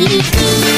You.